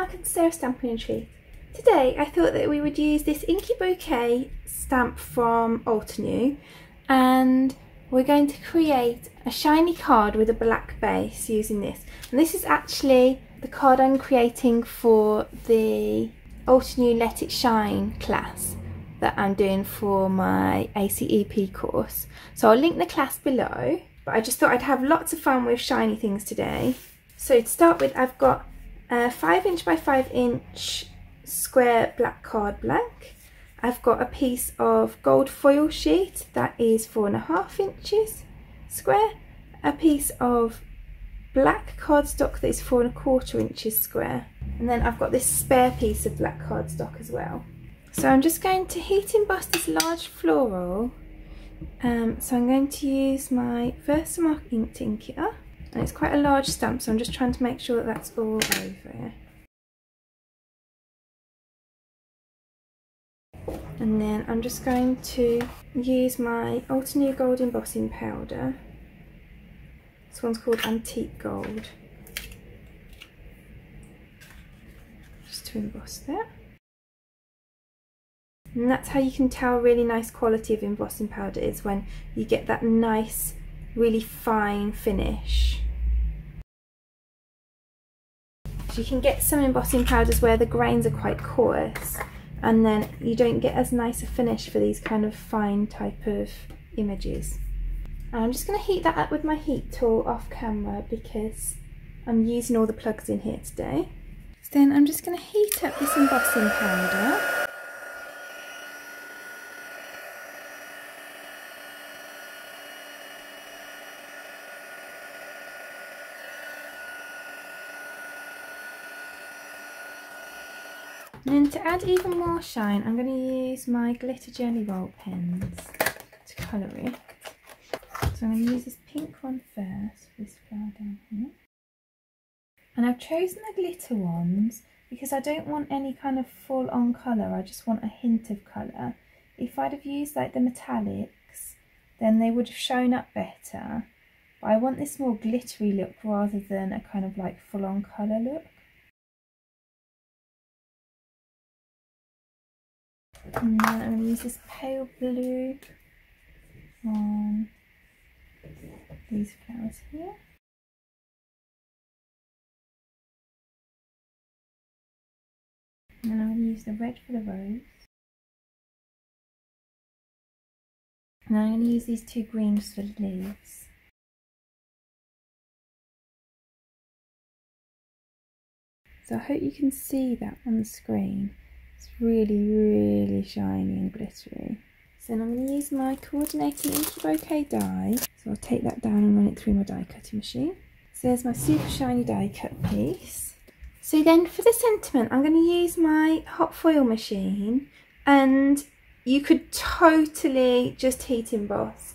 welcome to Sarah Stampin' Retreat. Today I thought that we would use this Inky Bouquet stamp from Altenew and we're going to create a shiny card with a black base using this. And this is actually the card I'm creating for the Altenew Let It Shine class that I'm doing for my ACEP course. So I'll link the class below, but I just thought I'd have lots of fun with shiny things today. So to start with, I've got a 5 inch by 5 inch square black card blank. I've got a piece of gold foil sheet that is four and a half inches square. A piece of black cardstock that is four and a quarter inches square. And then I've got this spare piece of black cardstock as well. So I'm just going to heat emboss this large floral. Um, so I'm going to use my Versamark ink inker and it's quite a large stamp so I'm just trying to make sure that that's all over and then I'm just going to use my Altenew Gold Embossing Powder. This one's called Antique Gold. Just to emboss that. And that's how you can tell really nice quality of embossing powder is when you get that nice really fine finish. So you can get some embossing powders where the grains are quite coarse and then you don't get as nice a finish for these kind of fine type of images. And I'm just going to heat that up with my heat tool off camera because I'm using all the plugs in here today. So then I'm just going to heat up this embossing powder And then to add even more shine, I'm going to use my glitter Gelly Roll pens to colour it. So I'm going to use this pink one first, this flower down here. And I've chosen the glitter ones because I don't want any kind of full on colour, I just want a hint of colour. If I'd have used like the metallics, then they would have shown up better. But I want this more glittery look rather than a kind of like full on colour look. And then I'm going to use this pale blue on these flowers here. And then I'm going to use the red for the rose. And I'm going to use these two greens for the leaves. So I hope you can see that on the screen. It's really, really shiny and glittery. So then I'm going to use my coordinating Bouquet die. So I'll take that down and run it through my die cutting machine. So there's my super shiny die cut piece. So then for the sentiment, I'm going to use my hot foil machine and you could totally just heat emboss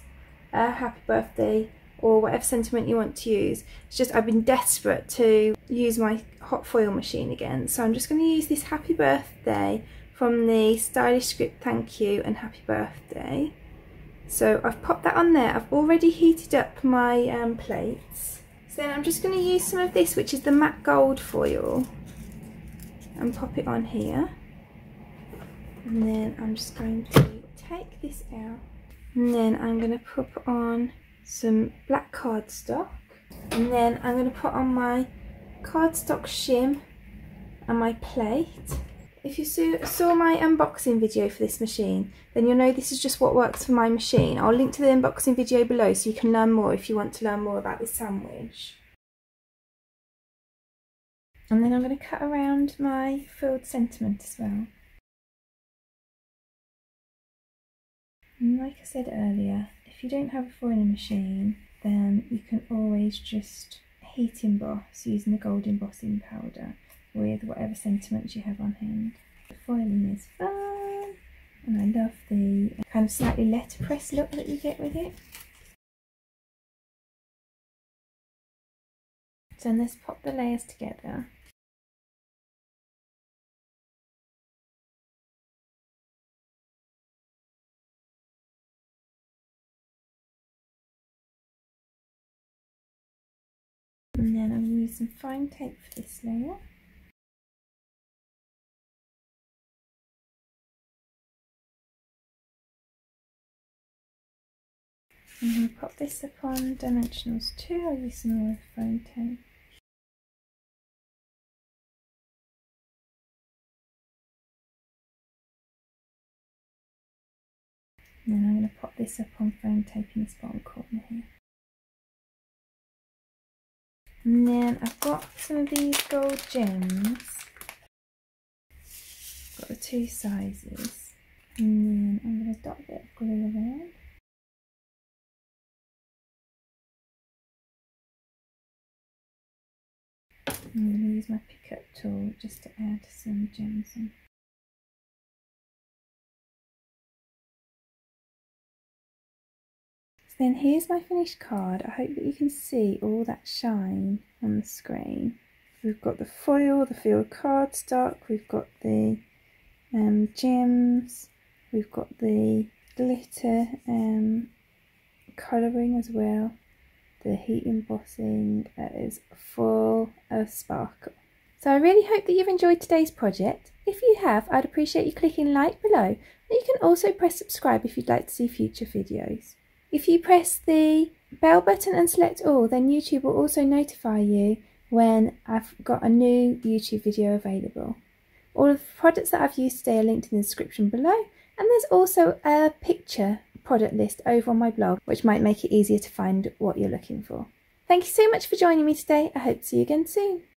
a uh, happy birthday or whatever sentiment you want to use. It's just I've been desperate to use my hot foil machine again. So I'm just going to use this happy birthday from the stylish script thank you and happy birthday. So I've popped that on there. I've already heated up my um, plates. So then I'm just going to use some of this which is the matte gold foil and pop it on here. And then I'm just going to take this out and then I'm going to pop on some black cardstock and then I'm going to put on my cardstock shim and my plate. If you saw my unboxing video for this machine then you'll know this is just what works for my machine. I'll link to the unboxing video below so you can learn more if you want to learn more about this sandwich. And then I'm going to cut around my filled sentiment as well. And like I said earlier, if you don't have a foiling machine, then you can always just heat emboss using the gold embossing powder with whatever sentiments you have on hand. The foiling is fun, and I love the kind of slightly letterpress look that you get with it. So let's pop the layers together. use some fine tape for this layer. I'm going to pop this up on dimensionals 2, I'll use some more fine tape. And then I'm going to pop this up on foam tape in this bottom corner here. And then I've got some of these gold gems. Got the two sizes. And then I'm going to dot a bit of glue around. I'm going to use my pickup tool just to add some gems in. Then here's my finished card. I hope that you can see all that shine on the screen. We've got the foil, the field cardstock, we've got the um, gems, we've got the glitter um, colouring as well. The heat embossing is full of sparkle. So I really hope that you've enjoyed today's project. If you have, I'd appreciate you clicking like below. And you can also press subscribe if you'd like to see future videos. If you press the bell button and select all, then YouTube will also notify you when I've got a new YouTube video available. All of the products that I've used today are linked in the description below, and there's also a picture product list over on my blog, which might make it easier to find what you're looking for. Thank you so much for joining me today. I hope to see you again soon.